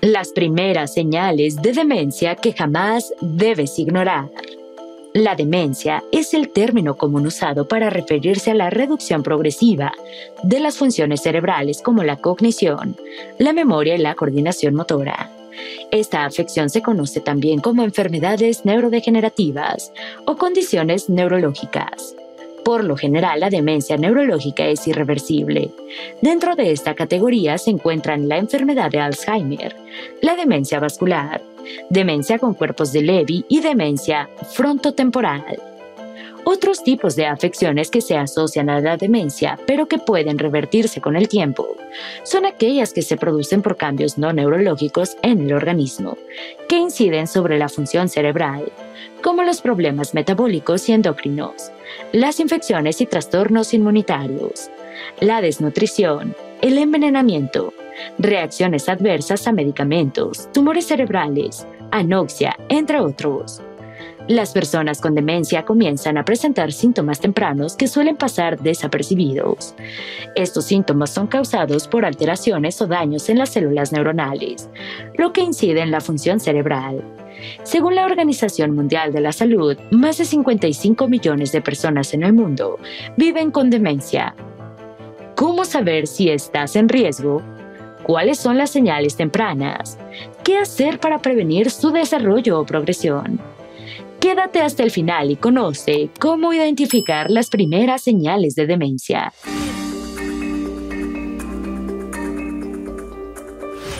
Las primeras señales de demencia que jamás debes ignorar. La demencia es el término común usado para referirse a la reducción progresiva de las funciones cerebrales como la cognición, la memoria y la coordinación motora. Esta afección se conoce también como enfermedades neurodegenerativas o condiciones neurológicas. Por lo general, la demencia neurológica es irreversible. Dentro de esta categoría se encuentran la enfermedad de Alzheimer, la demencia vascular, demencia con cuerpos de Levy y demencia frontotemporal. Otros tipos de afecciones que se asocian a la demencia, pero que pueden revertirse con el tiempo, son aquellas que se producen por cambios no neurológicos en el organismo, que inciden sobre la función cerebral, como los problemas metabólicos y endocrinos, las infecciones y trastornos inmunitarios, la desnutrición, el envenenamiento, reacciones adversas a medicamentos, tumores cerebrales, anoxia, entre otros. Las personas con demencia comienzan a presentar síntomas tempranos que suelen pasar desapercibidos. Estos síntomas son causados por alteraciones o daños en las células neuronales, lo que incide en la función cerebral. Según la Organización Mundial de la Salud, más de 55 millones de personas en el mundo viven con demencia. ¿Cómo saber si estás en riesgo? ¿Cuáles son las señales tempranas? ¿Qué hacer para prevenir su desarrollo o progresión? Quédate hasta el final y conoce cómo identificar las primeras señales de demencia.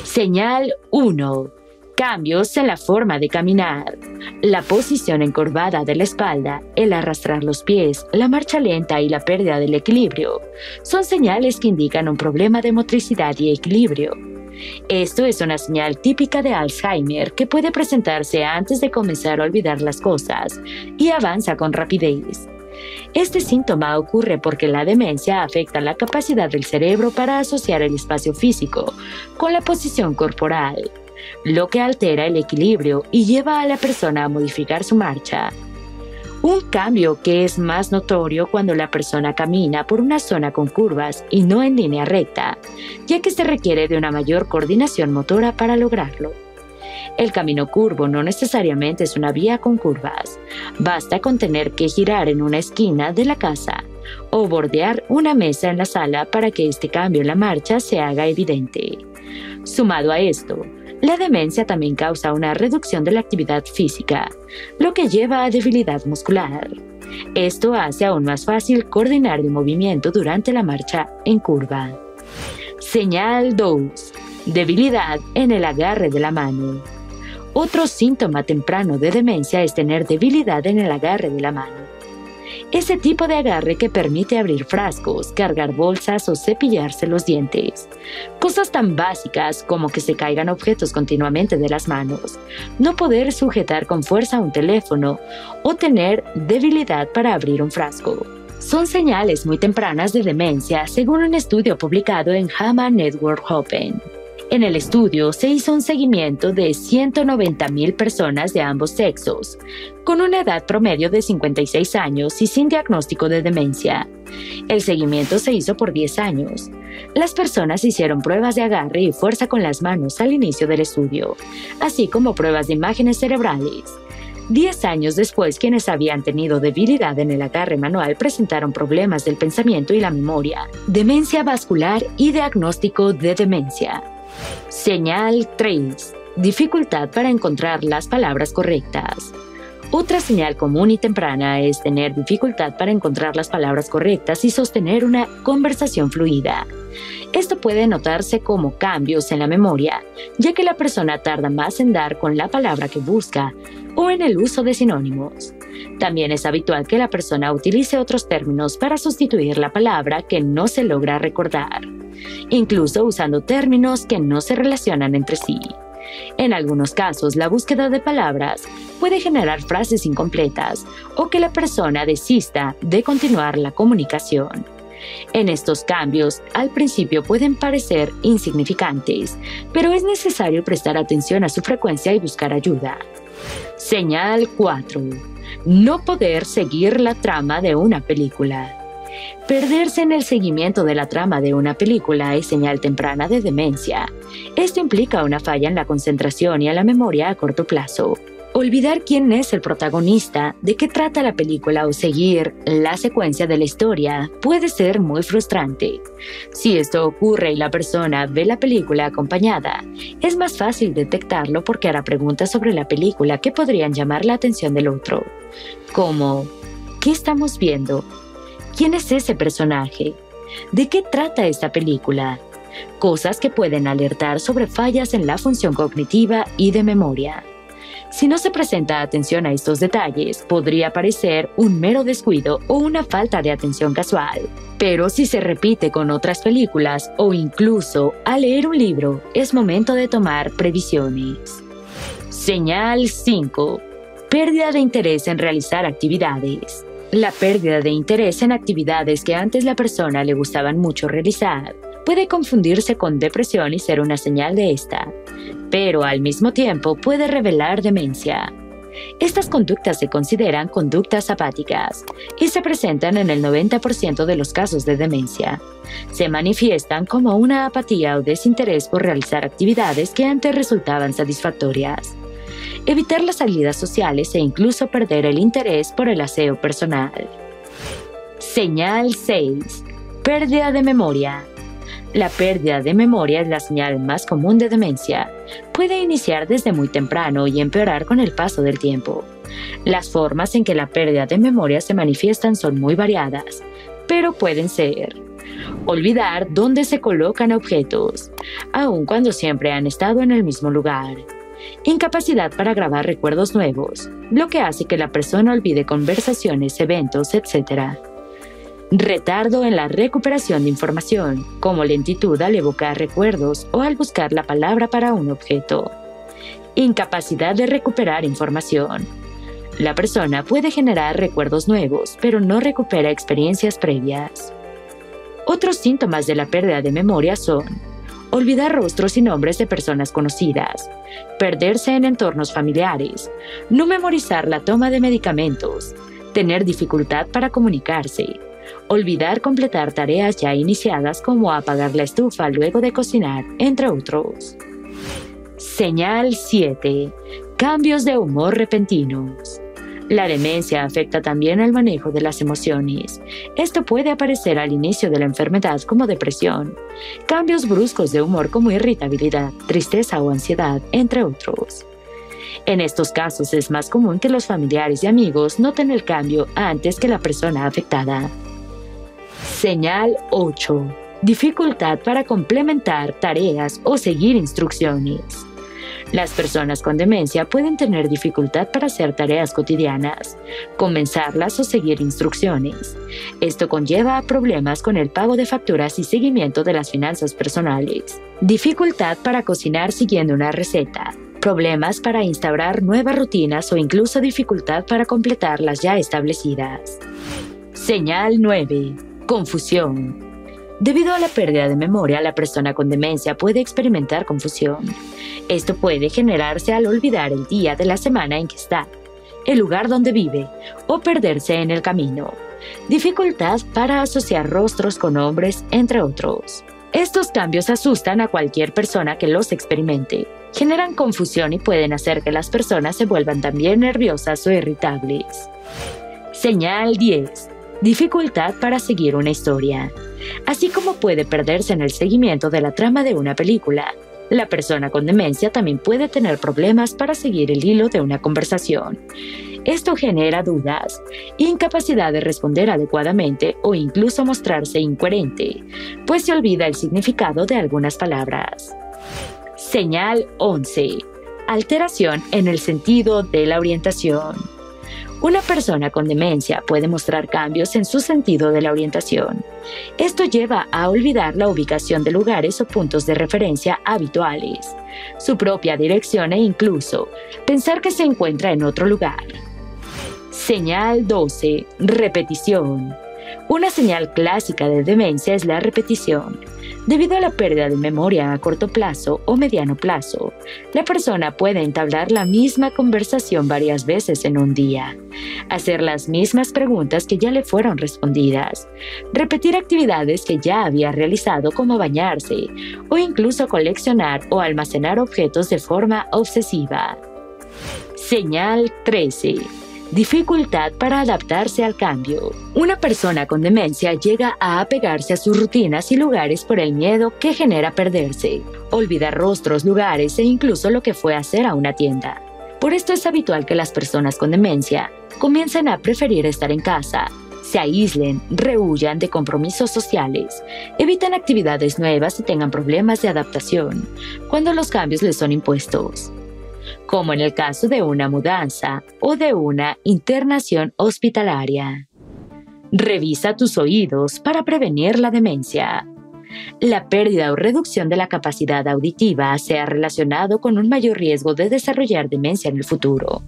Señal 1. Cambios en la forma de caminar. La posición encorvada de la espalda, el arrastrar los pies, la marcha lenta y la pérdida del equilibrio son señales que indican un problema de motricidad y equilibrio. Esto es una señal típica de Alzheimer que puede presentarse antes de comenzar a olvidar las cosas y avanza con rapidez. Este síntoma ocurre porque la demencia afecta la capacidad del cerebro para asociar el espacio físico con la posición corporal, lo que altera el equilibrio y lleva a la persona a modificar su marcha. Un cambio que es más notorio cuando la persona camina por una zona con curvas y no en línea recta, ya que se requiere de una mayor coordinación motora para lograrlo. El camino curvo no necesariamente es una vía con curvas, basta con tener que girar en una esquina de la casa o bordear una mesa en la sala para que este cambio en la marcha se haga evidente. Sumado a esto, la demencia también causa una reducción de la actividad física, lo que lleva a debilidad muscular. Esto hace aún más fácil coordinar el movimiento durante la marcha en curva. Señal 2. Debilidad en el agarre de la mano. Otro síntoma temprano de demencia es tener debilidad en el agarre de la mano. Ese tipo de agarre que permite abrir frascos, cargar bolsas o cepillarse los dientes. Cosas tan básicas como que se caigan objetos continuamente de las manos, no poder sujetar con fuerza un teléfono o tener debilidad para abrir un frasco. Son señales muy tempranas de demencia según un estudio publicado en JAMA Network Open. En el estudio se hizo un seguimiento de 190.000 personas de ambos sexos, con una edad promedio de 56 años y sin diagnóstico de demencia. El seguimiento se hizo por 10 años. Las personas hicieron pruebas de agarre y fuerza con las manos al inicio del estudio, así como pruebas de imágenes cerebrales. Diez años después, quienes habían tenido debilidad en el agarre manual presentaron problemas del pensamiento y la memoria, demencia vascular y diagnóstico de demencia. Señal 3. Dificultad para encontrar las palabras correctas. Otra señal común y temprana es tener dificultad para encontrar las palabras correctas y sostener una conversación fluida. Esto puede notarse como cambios en la memoria, ya que la persona tarda más en dar con la palabra que busca o en el uso de sinónimos. También es habitual que la persona utilice otros términos para sustituir la palabra que no se logra recordar incluso usando términos que no se relacionan entre sí. En algunos casos, la búsqueda de palabras puede generar frases incompletas o que la persona desista de continuar la comunicación. En estos cambios, al principio pueden parecer insignificantes, pero es necesario prestar atención a su frecuencia y buscar ayuda. Señal 4. No poder seguir la trama de una película. Perderse en el seguimiento de la trama de una película es señal temprana de demencia. Esto implica una falla en la concentración y en la memoria a corto plazo. Olvidar quién es el protagonista, de qué trata la película o seguir la secuencia de la historia puede ser muy frustrante. Si esto ocurre y la persona ve la película acompañada, es más fácil detectarlo porque hará preguntas sobre la película que podrían llamar la atención del otro, como ¿qué estamos viendo? ¿Quién es ese personaje? ¿De qué trata esta película? Cosas que pueden alertar sobre fallas en la función cognitiva y de memoria. Si no se presenta atención a estos detalles, podría parecer un mero descuido o una falta de atención casual. Pero si se repite con otras películas o incluso al leer un libro, es momento de tomar previsiones. Señal 5. Pérdida de interés en realizar actividades. La pérdida de interés en actividades que antes la persona le gustaban mucho realizar puede confundirse con depresión y ser una señal de esta, pero al mismo tiempo puede revelar demencia. Estas conductas se consideran conductas apáticas y se presentan en el 90% de los casos de demencia. Se manifiestan como una apatía o desinterés por realizar actividades que antes resultaban satisfactorias. Evitar las salidas sociales e incluso perder el interés por el aseo personal. Señal 6. Pérdida de memoria. La pérdida de memoria es la señal más común de demencia. Puede iniciar desde muy temprano y empeorar con el paso del tiempo. Las formas en que la pérdida de memoria se manifiestan son muy variadas, pero pueden ser olvidar dónde se colocan objetos, aun cuando siempre han estado en el mismo lugar. Incapacidad para grabar recuerdos nuevos, lo que hace que la persona olvide conversaciones, eventos, etc Retardo en la recuperación de información, como lentitud al evocar recuerdos o al buscar la palabra para un objeto. Incapacidad de recuperar información. La persona puede generar recuerdos nuevos, pero no recupera experiencias previas. Otros síntomas de la pérdida de memoria son olvidar rostros y nombres de personas conocidas, perderse en entornos familiares, no memorizar la toma de medicamentos, tener dificultad para comunicarse, olvidar completar tareas ya iniciadas como apagar la estufa luego de cocinar, entre otros. Señal 7. Cambios de humor repentinos. La demencia afecta también al manejo de las emociones. Esto puede aparecer al inicio de la enfermedad como depresión, cambios bruscos de humor como irritabilidad, tristeza o ansiedad, entre otros. En estos casos es más común que los familiares y amigos noten el cambio antes que la persona afectada. Señal 8. Dificultad para complementar tareas o seguir instrucciones. Las personas con demencia pueden tener dificultad para hacer tareas cotidianas, comenzarlas o seguir instrucciones. Esto conlleva a problemas con el pago de facturas y seguimiento de las finanzas personales. Dificultad para cocinar siguiendo una receta. Problemas para instaurar nuevas rutinas o incluso dificultad para completar las ya establecidas. Señal 9 Confusión. Debido a la pérdida de memoria, la persona con demencia puede experimentar confusión. Esto puede generarse al olvidar el día de la semana en que está, el lugar donde vive o perderse en el camino. Dificultad para asociar rostros con hombres, entre otros. Estos cambios asustan a cualquier persona que los experimente. Generan confusión y pueden hacer que las personas se vuelvan también nerviosas o irritables. Señal 10 dificultad para seguir una historia, así como puede perderse en el seguimiento de la trama de una película. La persona con demencia también puede tener problemas para seguir el hilo de una conversación. Esto genera dudas, incapacidad de responder adecuadamente o incluso mostrarse incoherente, pues se olvida el significado de algunas palabras. Señal 11. Alteración en el sentido de la orientación. Una persona con demencia puede mostrar cambios en su sentido de la orientación. Esto lleva a olvidar la ubicación de lugares o puntos de referencia habituales, su propia dirección e incluso pensar que se encuentra en otro lugar. Señal 12. Repetición. Una señal clásica de demencia es la repetición. Debido a la pérdida de memoria a corto plazo o mediano plazo, la persona puede entablar la misma conversación varias veces en un día, hacer las mismas preguntas que ya le fueron respondidas, repetir actividades que ya había realizado como bañarse o incluso coleccionar o almacenar objetos de forma obsesiva. Señal 13 Dificultad para adaptarse al cambio. Una persona con demencia llega a apegarse a sus rutinas y lugares por el miedo que genera perderse, olvidar rostros, lugares e incluso lo que fue hacer a una tienda. Por esto es habitual que las personas con demencia comiencen a preferir estar en casa, se aíslen, rehuyan de compromisos sociales, eviten actividades nuevas y tengan problemas de adaptación cuando los cambios les son impuestos como en el caso de una mudanza o de una internación hospitalaria. Revisa tus oídos para prevenir la demencia. La pérdida o reducción de la capacidad auditiva se ha relacionado con un mayor riesgo de desarrollar demencia en el futuro.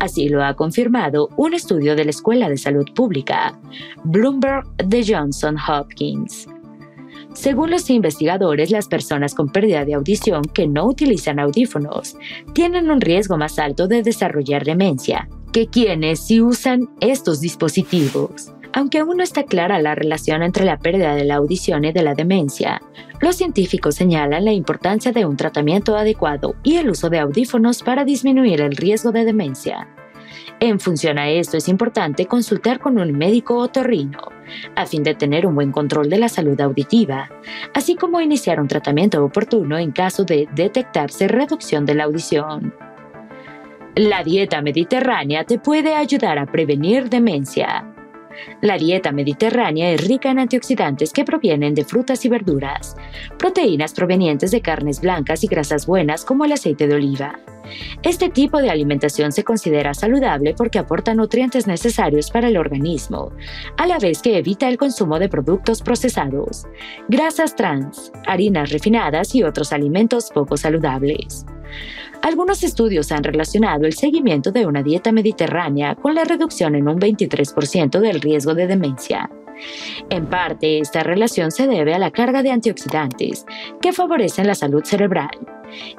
Así lo ha confirmado un estudio de la Escuela de Salud Pública, Bloomberg de Johnson Hopkins. Según los investigadores, las personas con pérdida de audición que no utilizan audífonos tienen un riesgo más alto de desarrollar demencia que quienes sí usan estos dispositivos. Aunque aún no está clara la relación entre la pérdida de la audición y de la demencia, los científicos señalan la importancia de un tratamiento adecuado y el uso de audífonos para disminuir el riesgo de demencia. En función a esto es importante consultar con un médico otorrino a fin de tener un buen control de la salud auditiva, así como iniciar un tratamiento oportuno en caso de detectarse reducción de la audición. La dieta mediterránea te puede ayudar a prevenir demencia. La dieta mediterránea es rica en antioxidantes que provienen de frutas y verduras, proteínas provenientes de carnes blancas y grasas buenas como el aceite de oliva. Este tipo de alimentación se considera saludable porque aporta nutrientes necesarios para el organismo, a la vez que evita el consumo de productos procesados, grasas trans, harinas refinadas y otros alimentos poco saludables. Algunos estudios han relacionado el seguimiento de una dieta mediterránea con la reducción en un 23% del riesgo de demencia. En parte, esta relación se debe a la carga de antioxidantes que favorecen la salud cerebral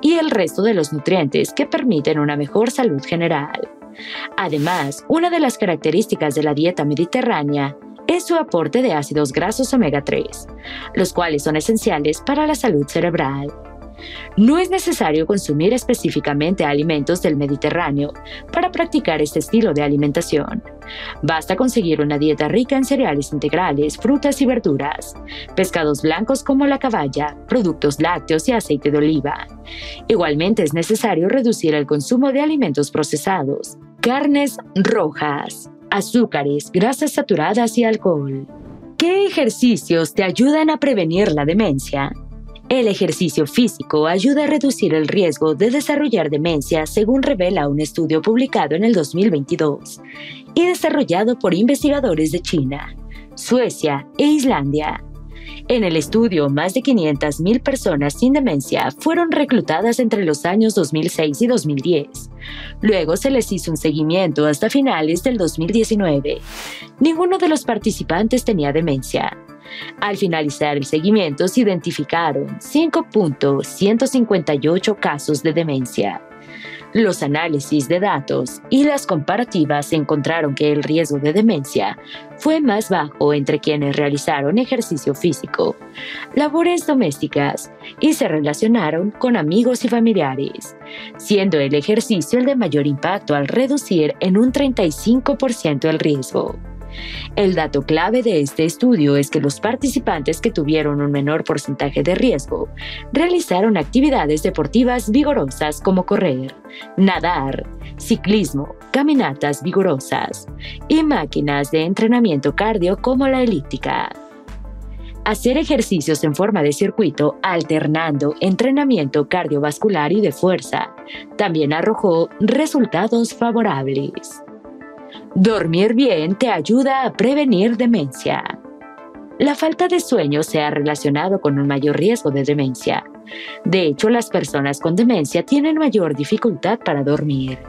y el resto de los nutrientes que permiten una mejor salud general. Además, una de las características de la dieta mediterránea es su aporte de ácidos grasos omega 3, los cuales son esenciales para la salud cerebral. No es necesario consumir específicamente alimentos del Mediterráneo para practicar este estilo de alimentación. Basta conseguir una dieta rica en cereales integrales, frutas y verduras, pescados blancos como la caballa, productos lácteos y aceite de oliva. Igualmente es necesario reducir el consumo de alimentos procesados, carnes rojas, azúcares, grasas saturadas y alcohol. ¿Qué ejercicios te ayudan a prevenir la demencia? El ejercicio físico ayuda a reducir el riesgo de desarrollar demencia, según revela un estudio publicado en el 2022 y desarrollado por investigadores de China, Suecia e Islandia. En el estudio, más de 500.000 personas sin demencia fueron reclutadas entre los años 2006 y 2010. Luego se les hizo un seguimiento hasta finales del 2019. Ninguno de los participantes tenía demencia. Al finalizar el seguimiento se identificaron 5.158 casos de demencia. Los análisis de datos y las comparativas encontraron que el riesgo de demencia fue más bajo entre quienes realizaron ejercicio físico, labores domésticas y se relacionaron con amigos y familiares, siendo el ejercicio el de mayor impacto al reducir en un 35% el riesgo. El dato clave de este estudio es que los participantes que tuvieron un menor porcentaje de riesgo realizaron actividades deportivas vigorosas como correr, nadar, ciclismo, caminatas vigorosas y máquinas de entrenamiento cardio como la elíptica. Hacer ejercicios en forma de circuito alternando entrenamiento cardiovascular y de fuerza también arrojó resultados favorables. Dormir bien te ayuda a prevenir demencia. La falta de sueño se ha relacionado con un mayor riesgo de demencia. De hecho, las personas con demencia tienen mayor dificultad para dormir.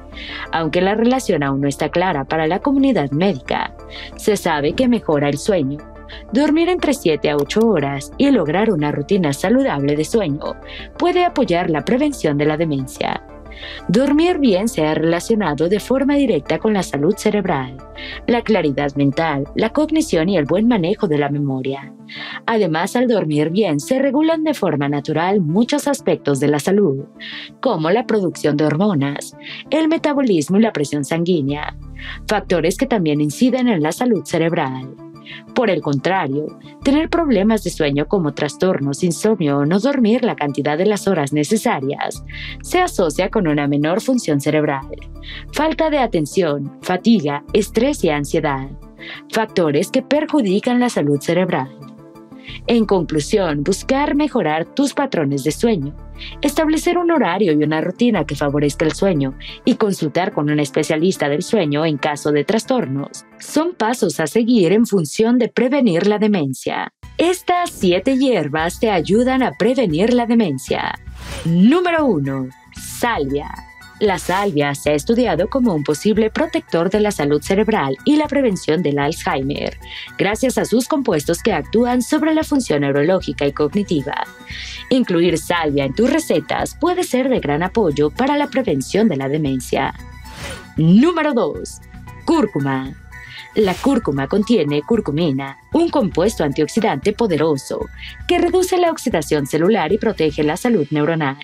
Aunque la relación aún no está clara para la comunidad médica, se sabe que mejora el sueño, dormir entre 7 a 8 horas y lograr una rutina saludable de sueño puede apoyar la prevención de la demencia. Dormir bien se ha relacionado de forma directa con la salud cerebral, la claridad mental, la cognición y el buen manejo de la memoria. Además, al dormir bien se regulan de forma natural muchos aspectos de la salud, como la producción de hormonas, el metabolismo y la presión sanguínea, factores que también inciden en la salud cerebral. Por el contrario, tener problemas de sueño como trastornos, insomnio o no dormir la cantidad de las horas necesarias se asocia con una menor función cerebral, falta de atención, fatiga, estrés y ansiedad, factores que perjudican la salud cerebral. En conclusión, buscar mejorar tus patrones de sueño, establecer un horario y una rutina que favorezca el sueño y consultar con un especialista del sueño en caso de trastornos son pasos a seguir en función de prevenir la demencia. Estas siete hierbas te ayudan a prevenir la demencia. Número 1. Salvia. La salvia se ha estudiado como un posible protector de la salud cerebral y la prevención del Alzheimer, gracias a sus compuestos que actúan sobre la función neurológica y cognitiva. Incluir salvia en tus recetas puede ser de gran apoyo para la prevención de la demencia. Número 2. Cúrcuma. La cúrcuma contiene curcumina, un compuesto antioxidante poderoso que reduce la oxidación celular y protege la salud neuronal.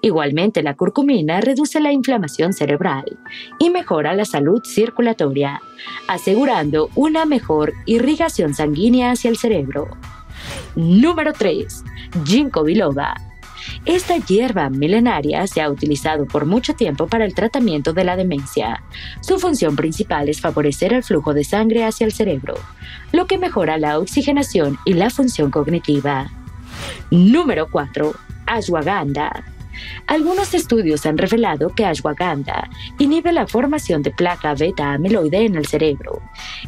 Igualmente, la curcumina reduce la inflamación cerebral y mejora la salud circulatoria, asegurando una mejor irrigación sanguínea hacia el cerebro. Número 3. Ginkgo biloba. Esta hierba milenaria se ha utilizado por mucho tiempo para el tratamiento de la demencia. Su función principal es favorecer el flujo de sangre hacia el cerebro, lo que mejora la oxigenación y la función cognitiva. Número 4. Ashwagandha. Algunos estudios han revelado que ashwagandha inhibe la formación de placa beta-amiloide en el cerebro.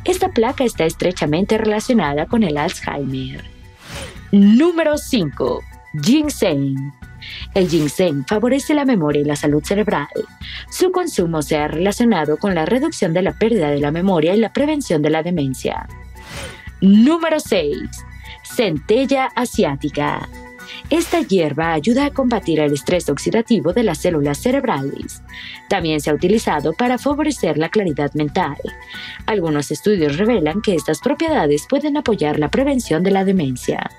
Esta placa está estrechamente relacionada con el Alzheimer. Número 5. Ginseng. El ginseng favorece la memoria y la salud cerebral. Su consumo se ha relacionado con la reducción de la pérdida de la memoria y la prevención de la demencia. Número 6. Centella asiática. Esta hierba ayuda a combatir el estrés oxidativo de las células cerebrales. También se ha utilizado para favorecer la claridad mental. Algunos estudios revelan que estas propiedades pueden apoyar la prevención de la demencia.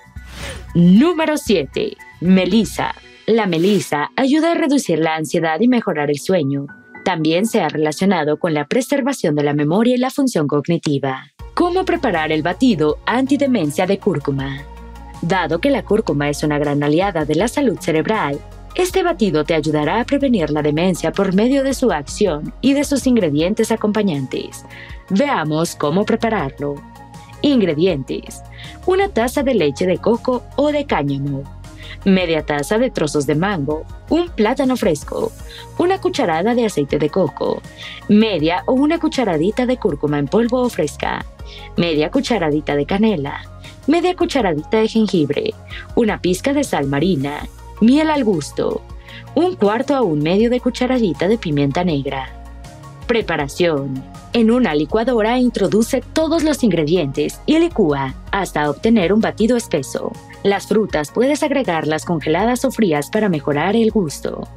Número 7. Melisa. La melisa ayuda a reducir la ansiedad y mejorar el sueño. También se ha relacionado con la preservación de la memoria y la función cognitiva. ¿Cómo preparar el batido antidemencia de cúrcuma? Dado que la cúrcuma es una gran aliada de la salud cerebral, este batido te ayudará a prevenir la demencia por medio de su acción y de sus ingredientes acompañantes. Veamos cómo prepararlo. Ingredientes. Una taza de leche de coco o de cáñamo. Media taza de trozos de mango. Un plátano fresco. Una cucharada de aceite de coco. Media o una cucharadita de cúrcuma en polvo o fresca. Media cucharadita de canela media cucharadita de jengibre, una pizca de sal marina, miel al gusto, un cuarto a un medio de cucharadita de pimienta negra. Preparación. En una licuadora introduce todos los ingredientes y licúa hasta obtener un batido espeso. Las frutas puedes agregarlas congeladas o frías para mejorar el gusto.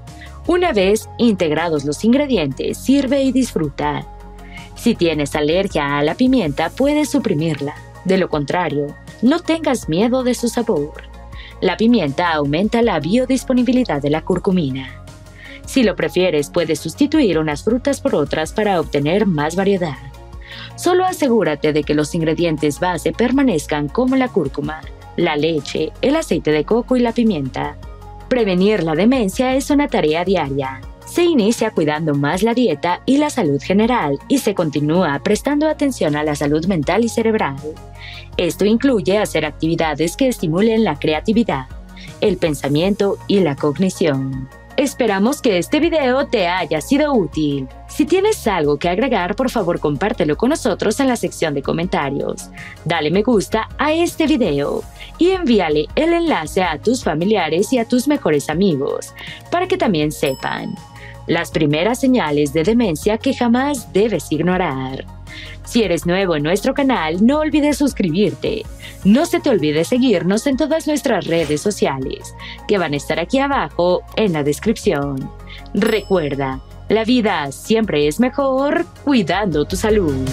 Una vez integrados los ingredientes, sirve y disfruta. Si tienes alergia a la pimienta, puedes suprimirla. De lo contrario, no tengas miedo de su sabor. La pimienta aumenta la biodisponibilidad de la curcumina. Si lo prefieres, puedes sustituir unas frutas por otras para obtener más variedad. Solo asegúrate de que los ingredientes base permanezcan como la cúrcuma, la leche, el aceite de coco y la pimienta. Prevenir la demencia es una tarea diaria se inicia cuidando más la dieta y la salud general y se continúa prestando atención a la salud mental y cerebral. Esto incluye hacer actividades que estimulen la creatividad, el pensamiento y la cognición. Esperamos que este video te haya sido útil. Si tienes algo que agregar, por favor compártelo con nosotros en la sección de comentarios. Dale me gusta a este video y envíale el enlace a tus familiares y a tus mejores amigos para que también sepan las primeras señales de demencia que jamás debes ignorar. Si eres nuevo en nuestro canal, no olvides suscribirte. No se te olvide seguirnos en todas nuestras redes sociales, que van a estar aquí abajo en la descripción. Recuerda, la vida siempre es mejor cuidando tu salud.